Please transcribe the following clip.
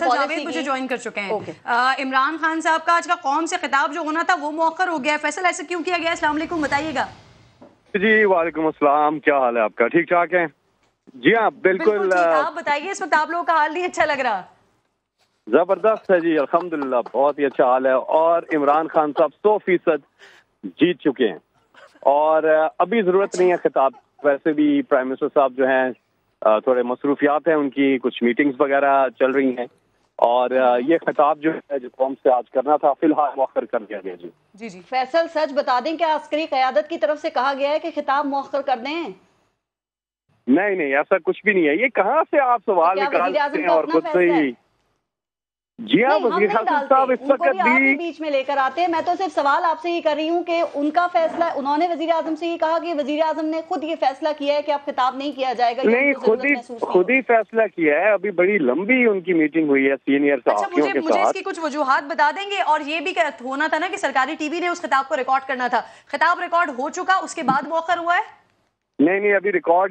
फैसल जावेद मुझे ज्वाइन कर चुके हैं। इमरान खान साहब का आज का कौम से खिताब जो होना था वो मौखर हो गया है। फैसल ऐसे क्यों किया गया? वालेकुम बताइएगा। जी वालेकुम अस्सलाम। क्या हाल है आपका? ठीक ठाक है? जी हाँ बिल्कुल आप बताइए इस वक्त आप लोगों का हाल नहीं अच्छा लग रहा? ज़बरदस्त है जी अल्हम्दुलिल्लाह बहुत ही अच्छा हाल है। और इमरान खान साहब सौ फ़ीसद जीत चुके हैं। और अभी ज़रूरत नहीं है खिताब। वैसे भी प्राइम मिनिस्टर साहब जो हैं थोड़े मसरूफियात हैं उनकी कुछ मीटिंग्स वगैरह चल रही हैं। और ये खिताब जो है जो कौम से आज करना था फ़िलहाल मौखर कर दिया गया जी। जी जी। फैसल सच बता दें कि अस्करी क्यादत की तरफ़ से कहा गया है कि खिताब मौखर कर दें? नहीं नहीं ऐसा कुछ भी नहीं है। ये कहाँ से आप सवाल निकाल सकते हैं और कुछ खुद से है? जी हाँ वज़ीर साहब इस वक्त भी बीच में लेकर आते हैं। मैं तो सिर्फ़ सवाल आपसे ये कर रही हूँ कि उनका फैसला उन्होंने वज़ीर आज़म से ये कहा कि वज़ीर आज़म ने खुद ये फैसला किया है कि अब खिताब नहीं किया जाएगा नहीं खुद ही खुद ही फैसला किया है। अभी बड़ी लंबी उनकी मीटिंग हुई है सीनियर अच्छा मुझे के मुझे साथ। इसकी कुछ वजूहत बता देंगे। और ये भी होना था ना कि सरकारी टीवी ने उस खिताब को रिकॉर्ड करना था। खिताब रिकॉर्ड हो चुका उसके बाद मौखर हुआ है? नहीं नहीं अभी रिकॉर्ड